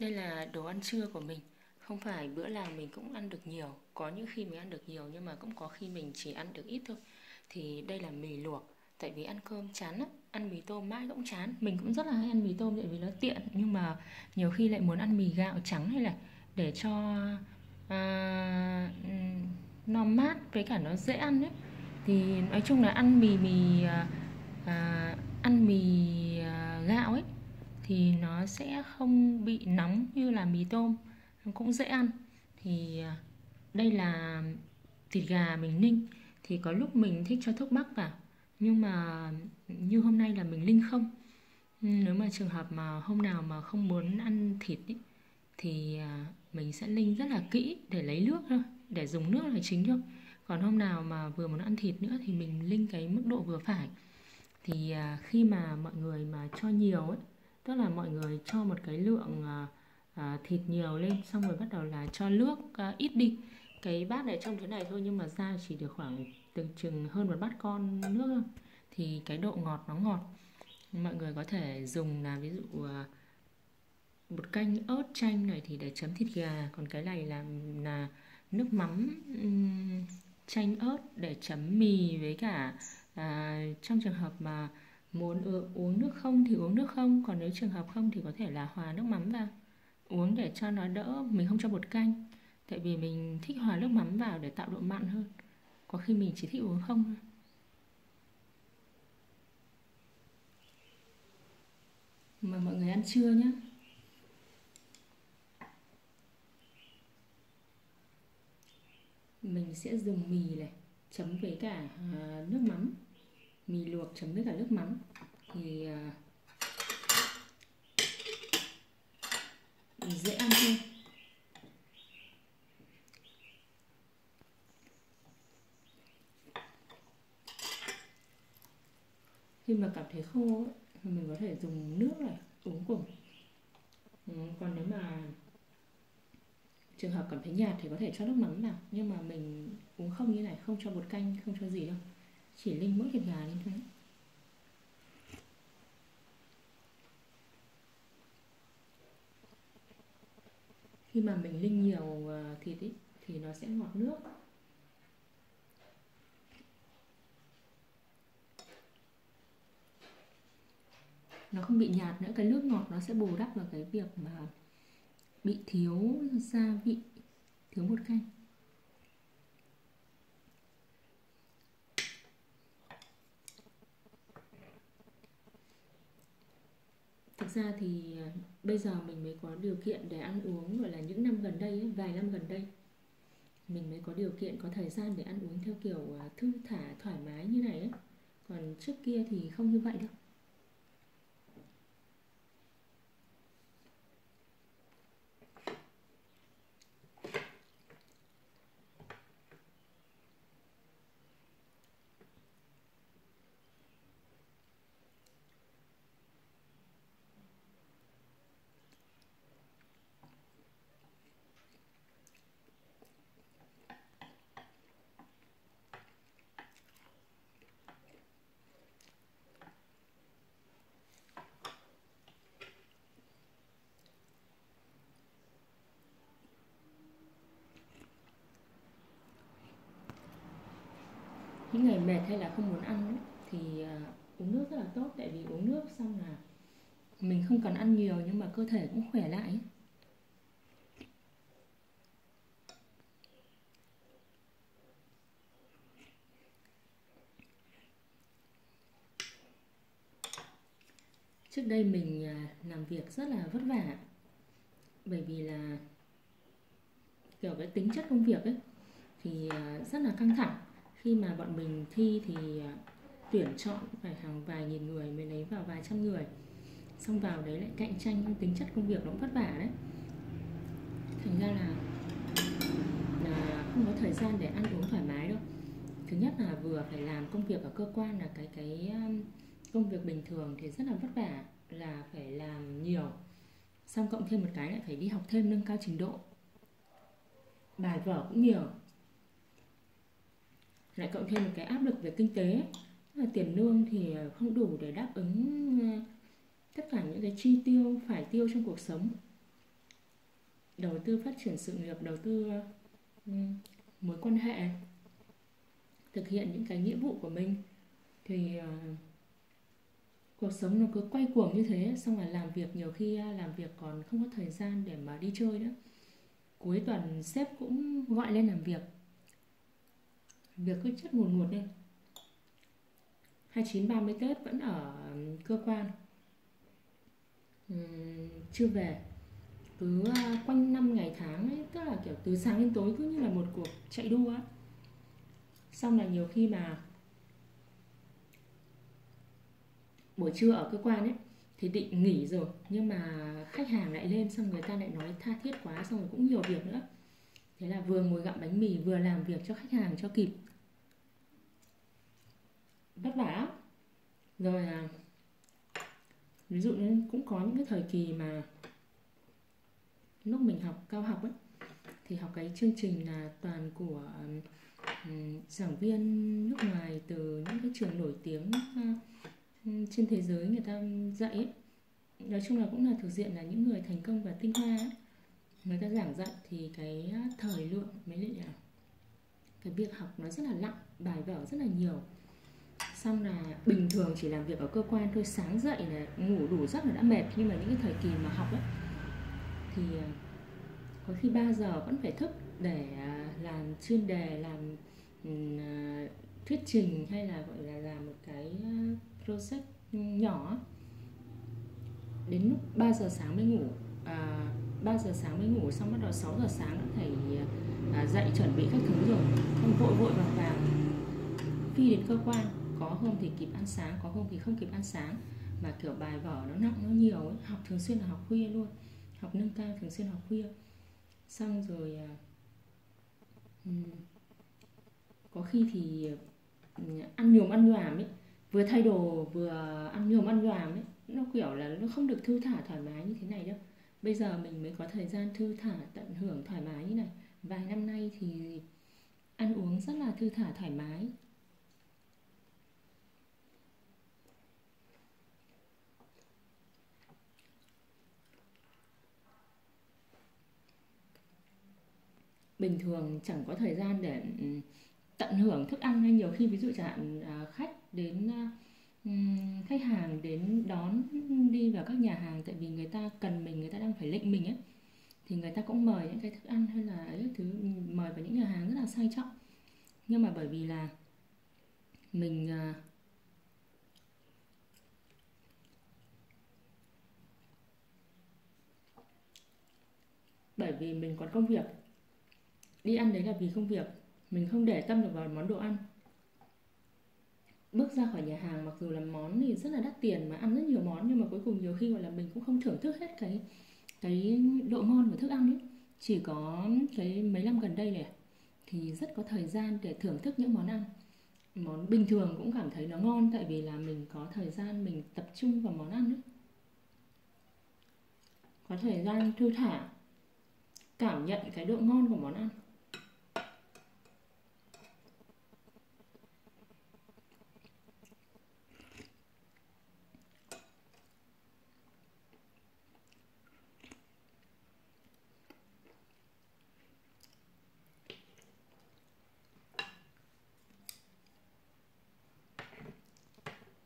Đây là đồ ăn trưa của mình. Không phải bữa nào mình cũng ăn được nhiều. Có những khi mình ăn được nhiều Nhưng mà cũng có khi mình chỉ ăn được ít thôi. Thì đây là mì luộc. Tại vì ăn cơm chán á Ăn mì tôm mãi cũng chán. Mình cũng rất là hay ăn mì tôm tại vì nó tiện. Nhưng mà nhiều khi lại muốn ăn mì gạo trắng hay là Để cho à, nó mát với cả nó dễ ăn ấy. Thì nói chung là ăn mì mì à, à ăn mì à, gạo ấy thì nó sẽ không bị nóng như là mì tôm. Nó cũng dễ ăn. Thì à, đây là thịt gà mình ninh. Thì có lúc mình thích cho thuốc bắc vào nhưng mà như hôm nay là mình linh không. Nếu mà trường hợp mà hôm nào mà không muốn ăn thịt ý, thì à, mình sẽ linh rất là kỹ để lấy nước thôi để dùng nước là chính thôi. Còn hôm nào mà vừa muốn ăn thịt nữa thì mình linh cái mức độ vừa phải. Thì à, khi mà mọi người mà cho nhiều ấy tức là mọi người cho một cái lượng à, à, thịt nhiều lên xong rồi bắt đầu là cho nước à, ít đi. Cái bát này trong thế này thôi nhưng mà ra chỉ được khoảng từng chừng hơn một bát con nước thôi. Thì cái độ ngọt nó ngọt. Mọi người có thể dùng là ví dụ à, một canh ớt chanh này thì để chấm thịt gà. Còn cái này là là nước mắm um, chanh ớt để chấm mì với cả à, trong trường hợp mà muốn uống nước không thì uống nước không, còn nếu trường hợp không thì có thể là hòa nước mắm vào. Uống để cho nó đỡ, mình không cho bột canh. Tại vì mình thích hòa nước mắm vào để tạo độ mặn hơn. Có khi mình chỉ thích uống không thôi. Mời mọi người ăn trưa nhé. Mình sẽ dùng mì này, chấm với cả à, nước mắm mì luộc chấm với cả nước mắm. Thì à, dễ ăn hơn. Khi mà cảm thấy khô thì mình có thể dùng nước này uống cùng. Ừ, còn nếu mà trường hợp cảm thấy nhạt thì có thể cho nước mắm vào. Nhưng mà mình uống không như này không cho bột canh không cho gì đâu chỉ linh mỗi thịt gà lên thôi khi mà mình linh nhiều à, thịt ý, thì nó sẽ ngọt nước. Nó không bị nhạt nữa cái nước ngọt nó sẽ bù đắp vào cái việc mà bị thiếu gia vị thiếu bột canh. Ra thì à, bây giờ mình mới có điều kiện để ăn uống, gọi là, những năm gần đây vài năm gần đây mình mới có điều kiện, có thời gian để ăn uống theo kiểu à, thư thả, thoải mái như này ấy. còn trước kia thì không như vậy đâu những ngày mệt hay là không muốn ăn thì à, uống nước rất là tốt. Tại vì uống nước xong là mình không cần ăn nhiều nhưng mà cơ thể cũng khỏe lại trước đây mình à, làm việc rất là vất vả, bởi vì là kiểu cái tính chất công việc ấy thì à, rất là căng thẳng khi mà bọn mình thi thì à, tuyển chọn phải hàng vài nghìn người mới lấy vào vài trăm người. Xong vào đấy lại cạnh tranh, tính chất công việc nó cũng vất vả đấy. Thành ra là là không có thời gian để ăn uống thoải mái đâu. Thứ nhất là vừa phải làm công việc ở cơ quan là cái cái à, công việc bình thường thì rất là vất vả, là phải làm nhiều. Xong cộng thêm một cái lại phải đi học thêm nâng cao trình độ. Bài vở cũng nhiều lại cộng thêm một cái áp lực về kinh tế. Là tiền lương thì không đủ để đáp ứng ờ, tất cả những cái chi tiêu phải tiêu trong cuộc sống. Đầu tư phát triển sự nghiệp đầu tư ừ, mối quan hệ thực hiện những cái nghĩa vụ của mình thì uh, cuộc sống nó cứ quay cuồng như thế xong rồi làm việc nhiều khi ờ, làm việc còn không có thời gian để mà đi chơi nữa. Cuối tuần sếp cũng gọi lên làm việc việc cứ chất ngột ngột lên 29 30 Tết vẫn ở cơ quan. Uhm, chưa về. Cứ ờ, quanh năm ngày tháng ấy tức là kiểu từ sáng đến tối cứ như là một cuộc chạy đua á. Xong là nhiều khi mà buổi trưa ở cơ quan ấy thì định nghỉ rồi nhưng mà khách hàng lại lên xong người ta lại nói tha thiết quá xong rồi cũng nhiều việc nữa. Thế là vừa ngồi gặm bánh mì vừa làm việc cho khách hàng cho kịp vất vả rồi à, ví dụ như cũng có những cái thời kỳ mà lúc mình học cao học ấy thì học cái chương trình là toàn của um, giảng viên nước ngoài từ những cái trường nổi tiếng uh, trên thế giới người ta dạy ấy. nói chung là cũng là thuộc diện là những người thành công và tinh hoa ấy. người ta giảng dạy thì cái à, thời lượng mới lại là cái việc học nó rất là nặng bài vở rất là nhiều xong là bình thường chỉ làm việc ở cơ quan thôi sáng dậy là ngủ đủ giấc là đã mệt. Nhưng mà những cái thời kỳ mà học ấy thì ờ, có khi 3 giờ vẫn phải thức để à, làm chuyên đề làm ừ, à, thuyết trình hay là gọi là làm một cái ờ, project nhỏ. Đến lúc 3 giờ sáng mới ngủ à, 3 giờ sáng mới ngủ xong bắt đầu 6 giờ sáng đã phải à, dậy chuẩn bị các thứ rồi. Không vội vội vàng vàng phi đến cơ quan có hôm thì kịp ăn sáng có hôm thì không kịp ăn sáng. Mà kiểu bài vở nó nặng nó nhiều ấy. học thường xuyên là học khuya luôn. Học nâng cao thường xuyên học khuya. Xong rồi uh, có khi thì à, ăn nhồm ăn nhòm ấy vừa thay đồ vừa ăn nhồm ăn nhòm ấy. Nó kiểu là nó không được thư thả thoải mái như thế này đâu. Bây giờ mình mới có thời gian thư thả tận hưởng thoải mái như này. Vài năm nay thì ăn uống rất là thư thả thoải mái. Bình thường chẳng có thời gian để ừ, tận hưởng thức ăn hay nhiều khi ví dụ chẳng hạn à, khách đến à, ừ, khách hàng đến đón đi vào các nhà hàng tại vì người ta cần mình, người ta đang phải lệnh mình ấy, thì người ta cũng mời những cái thức ăn hay là ấy thứ ừ, mời vào những nhà hàng rất là sang trọng. Nhưng mà bởi vì là mình à, bởi vì mình còn công việc đi ăn đấy là vì công việc. Mình không để tâm được vào món đồ ăn. Bước ra khỏi nhà hàng, mặc dù là món thì rất là đắt tiền mà ăn rất nhiều món, nhưng mà cuối cùng nhiều khi, gọi là, mình cũng không thưởng thức hết cái cái độ ngon của thức ăn ấy. Chỉ có cái mấy năm gần đây này thì rất có thời gian để thưởng thức những món ăn. Món bình thường cũng cảm thấy nó ngon, tại vì là mình có thời gian mình tập trung vào món ăn ấy. Có thời gian thư thả, cảm nhận cái độ ngon của món ăn.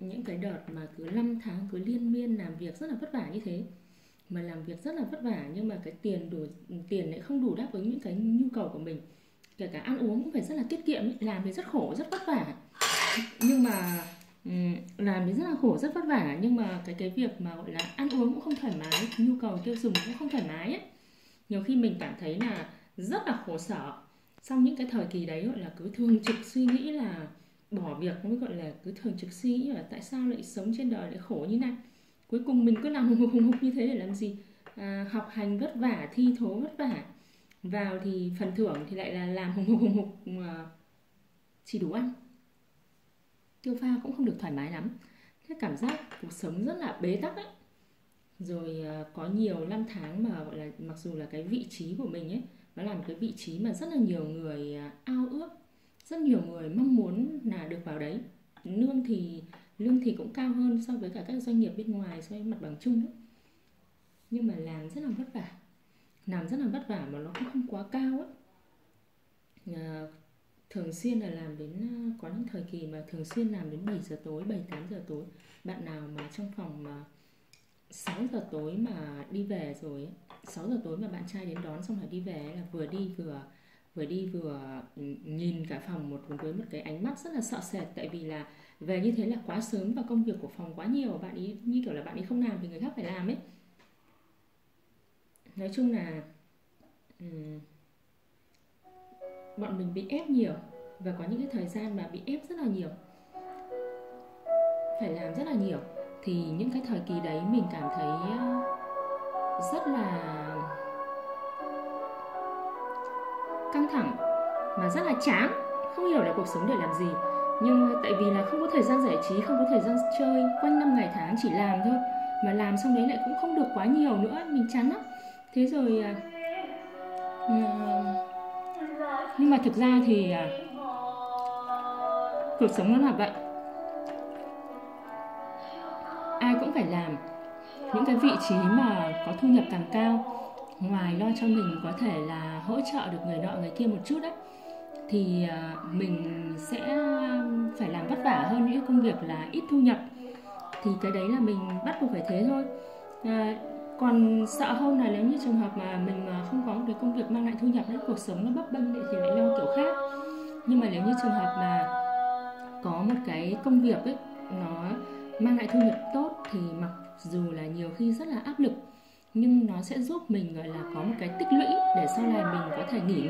Những cái đợt mà cứ 5 tháng cứ liên miên làm việc rất là vất vả như thế. Mà làm việc rất là vất vả nhưng mà cái tiền đủ, tiền lại không đủ đáp ứng những cái nhu cầu của mình. Kể cả ăn uống cũng phải rất là tiết kiệm làm thì rất khổ, rất vất vả. Nhưng mà ừ, làm thì rất là khổ, rất vất vả. Nhưng mà cái cái việc mà gọi là ăn uống cũng không thoải mái, nhu cầu tiêu dùng cũng không thoải mái ấy. Nhiều khi mình cảm thấy là rất là khổ sở. Sau những cái thời kỳ đấy, gọi là cứ thường trực suy nghĩ là bỏ việc mới gọi là cứ thường trực suy nghĩ là tại sao lại sống trên đời lại khổ như này. Cuối cùng mình cứ làm hùng hục hùng hục như thế để làm gì? À, học hành vất vả thi thố vất vả. Vào thì phần thưởng thì lại là làm hùng hục hùng hục mà chỉ đủ ăn. Tiêu pha cũng không được thoải mái lắm. Cái cảm giác cuộc sống rất là bế tắc ấy. Rồi à, có nhiều năm tháng mà gọi là mặc dù là cái vị trí của mình ấy nó làm cái vị trí mà rất là nhiều người à, ao ước rất nhiều người mong muốn là được vào đấy. Lương thì lương thì cũng cao hơn so với cả các doanh nghiệp bên ngoài so với mặt bằng chung ấy. nhưng mà làm rất là vất vả. Làm rất là vất vả mà nó cũng không quá cao ấy. À, thường xuyên là làm đến ờ, có những thời kỳ mà thường xuyên làm đến 7 giờ tối 7 8 giờ tối. Bạn nào mà trong phòng mà 6 giờ tối mà đi về rồi 6 giờ tối mà bạn trai đến đón xong rồi đi về là vừa đi vừa vừa đi vừa ừ, nhìn cả phòng một với một cái ánh mắt rất là sợ sệt. Tại vì là về như thế là quá sớm và công việc của phòng quá nhiều bạn ấy như kiểu là bạn ấy không làm thì người khác phải làm ấy. Nói chung là um, bọn mình bị ép nhiều và có những cái thời gian mà bị ép rất là nhiều. Phải làm rất là nhiều. Thì những cái thời kỳ đấy mình cảm thấy ờ, rất là căng thẳng mà rất là chán không hiểu là cuộc sống để làm gì. Nhưng tại vì là không có thời gian giải trí không có thời gian chơi quanh năm ngày tháng chỉ làm thôi mà làm xong đấy lại cũng không được quá nhiều nữa mình chán lắm. Thế rồi uh, nhưng mà thực ra thì uh, cuộc sống nó là vậy. Ai cũng phải làm. Những cái vị trí mà có thu nhập càng cao ngoài lo cho mình có thể là hỗ trợ được người nọ người kia một chút đấy thì ờ, mình sẽ phải làm vất vả hơn những công việc là ít thu nhập. Thì cái đấy là mình bắt buộc phải thế thôi. À, còn sợ hơn là nếu như trường hợp mà mình mà không có cái công việc mang lại thu nhập đấy cuộc sống nó bấp bênh thì lại lo kiểu khác. Nhưng mà nếu như trường hợp mà có một cái công việc ấy nó mang lại thu nhập tốt thì mặc dù là nhiều khi rất là áp lực nhưng nó sẽ giúp mình, gọi là, có một cái tích lũy để sau này mình có thể nghỉ ngơi.